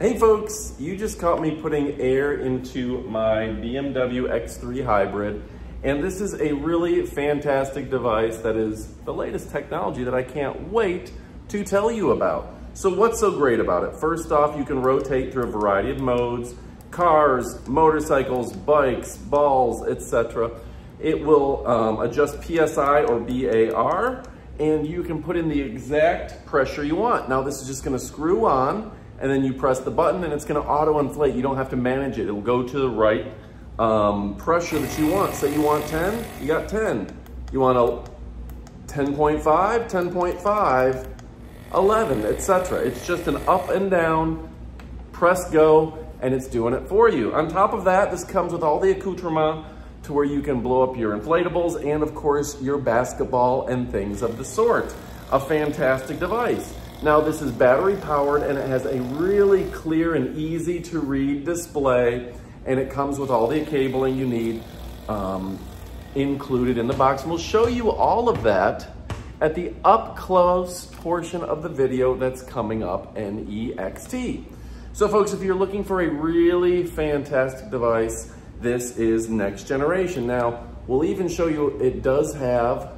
Hey folks, you just caught me putting air into my BMW X3 Hybrid, and this is a really fantastic device that is the latest technology that I can't wait to tell you about. So what's so great about it? First off, you can rotate through a variety of modes, cars, motorcycles, bikes, balls, etc. It will um, adjust PSI or BAR, and you can put in the exact pressure you want. Now this is just gonna screw on, and then you press the button and it's gonna auto inflate. You don't have to manage it. It'll go to the right um, pressure that you want. Say you want 10, you got 10. You want a 10.5, 10.5, 11, etc. It's just an up and down, press go, and it's doing it for you. On top of that, this comes with all the accoutrement to where you can blow up your inflatables and of course your basketball and things of the sort. A fantastic device. Now this is battery powered and it has a really clear and easy to read display and it comes with all the cabling you need um, included in the box. And we'll show you all of that at the up close portion of the video that's coming up NEXT. So folks, if you're looking for a really fantastic device, this is next generation. Now, we'll even show you it does have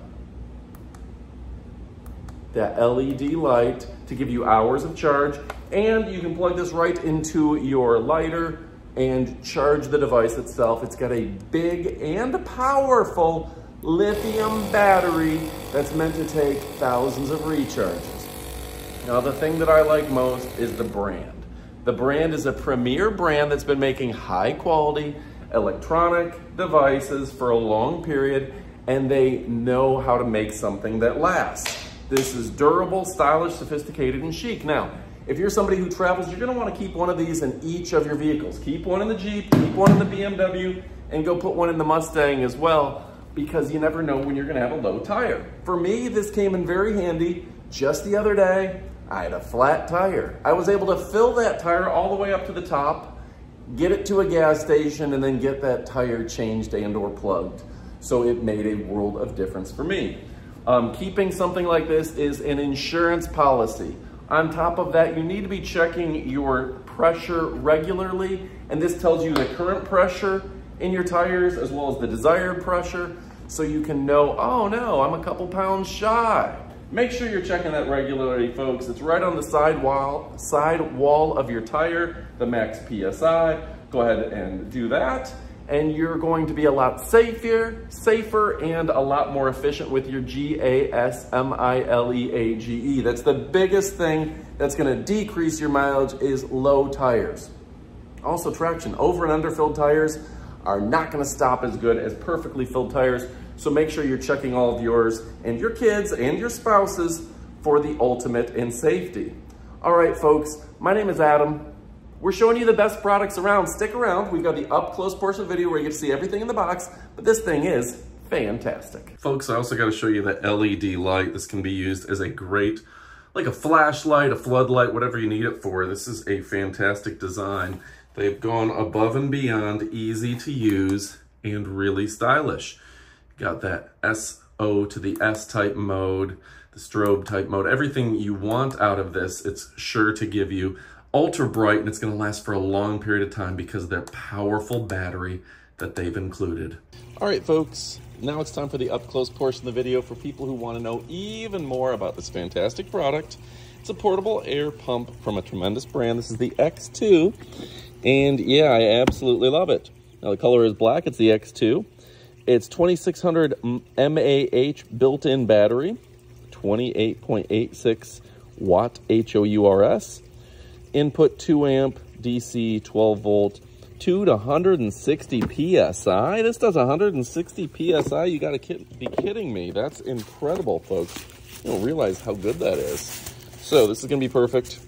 that LED light to give you hours of charge. And you can plug this right into your lighter and charge the device itself. It's got a big and powerful lithium battery that's meant to take thousands of recharges. Now, the thing that I like most is the brand. The brand is a premier brand that's been making high quality electronic devices for a long period, and they know how to make something that lasts. This is durable, stylish, sophisticated, and chic. Now, if you're somebody who travels, you're gonna wanna keep one of these in each of your vehicles. Keep one in the Jeep, keep one in the BMW, and go put one in the Mustang as well, because you never know when you're gonna have a low tire. For me, this came in very handy. Just the other day, I had a flat tire. I was able to fill that tire all the way up to the top, get it to a gas station, and then get that tire changed and or plugged. So it made a world of difference for me. Um, keeping something like this is an insurance policy. On top of that, you need to be checking your pressure regularly, and this tells you the current pressure in your tires as well as the desired pressure, so you can know, oh no, I'm a couple pounds shy. Make sure you're checking that regularly, folks. It's right on the side wall, side wall of your tire, the max PSI. Go ahead and do that and you're going to be a lot safer, safer and a lot more efficient with your G-A-S-M-I-L-E-A-G-E. -E. That's the biggest thing that's gonna decrease your mileage is low tires. Also traction, over and under filled tires are not gonna stop as good as perfectly filled tires. So make sure you're checking all of yours and your kids and your spouses for the ultimate in safety. All right, folks, my name is Adam. We're showing you the best products around. Stick around. We've got the up close portion of the video where you get to see everything in the box, but this thing is fantastic. Folks, I also got to show you the LED light. This can be used as a great, like a flashlight, a floodlight, whatever you need it for. This is a fantastic design. They've gone above and beyond, easy to use, and really stylish. Got that SO to the S type mode, the strobe type mode, everything you want out of this, it's sure to give you ultra bright and it's going to last for a long period of time because of their powerful battery that they've included. All right, folks, now it's time for the up close portion of the video for people who want to know even more about this fantastic product. It's a portable air pump from a tremendous brand. This is the X2, and yeah, I absolutely love it. Now the color is black, it's the X2. It's 2600 mAh built-in battery, 28.86 watt HOURS, input 2 amp DC 12 volt 2 to 160 PSI. This does 160 PSI. You got to be kidding me. That's incredible, folks. You don't realize how good that is. So this is going to be perfect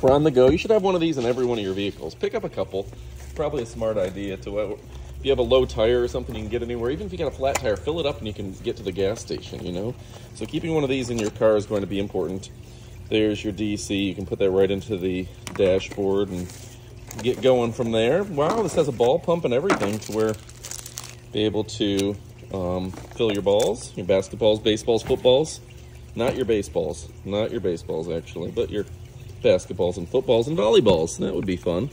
for on the go. You should have one of these in every one of your vehicles. Pick up a couple. Probably a smart idea to, uh, if you have a low tire or something, you can get anywhere. Even if you got a flat tire, fill it up and you can get to the gas station, you know? So keeping one of these in your car is going to be important. There's your DC. You can put that right into the dashboard and get going from there. Wow, this has a ball pump and everything to where be able to um, fill your balls, your basketballs, baseballs, footballs. Not your baseballs, not your baseballs actually, but your basketballs and footballs and volleyballs. That would be fun.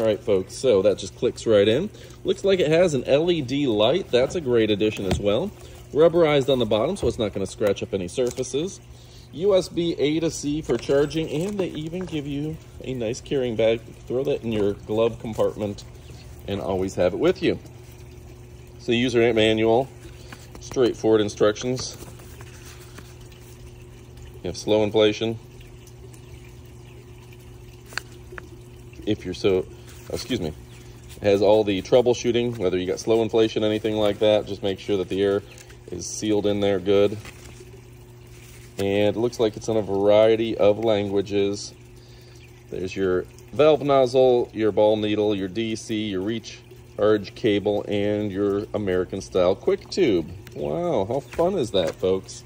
All right, folks, so that just clicks right in. Looks like it has an LED light. That's a great addition as well. Rubberized on the bottom, so it's not going to scratch up any surfaces. USB A to C for charging, and they even give you a nice carrying bag. Throw that in your glove compartment and always have it with you. So user manual, straightforward instructions. You have slow inflation. If you're so, oh, excuse me, it has all the troubleshooting, whether you got slow inflation, anything like that, just make sure that the air is sealed in there good. And it looks like it's in a variety of languages. There's your valve nozzle, your ball needle, your DC, your reach arch cable, and your American style quick tube. Wow, how fun is that, folks?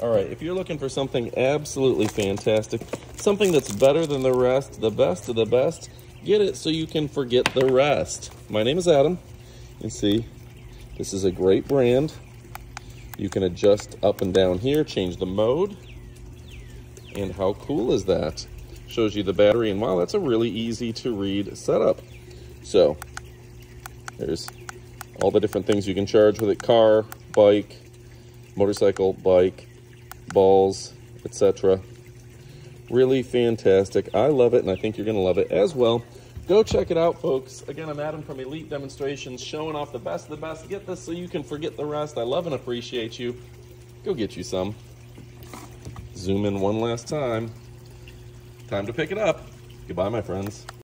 All right, if you're looking for something absolutely fantastic, something that's better than the rest, the best of the best, get it so you can forget the rest. My name is Adam. You see this is a great brand. You can adjust up and down here, change the mode. And how cool is that? Shows you the battery, and wow, that's a really easy to read setup. So, there's all the different things you can charge with it, car, bike, motorcycle, bike, balls, etc. Really fantastic. I love it, and I think you're going to love it as well. Go check it out, folks. Again, I'm Adam from Elite Demonstrations, showing off the best of the best. Get this so you can forget the rest. I love and appreciate you. Go get you some. Zoom in one last time. Time to pick it up. Goodbye, my friends.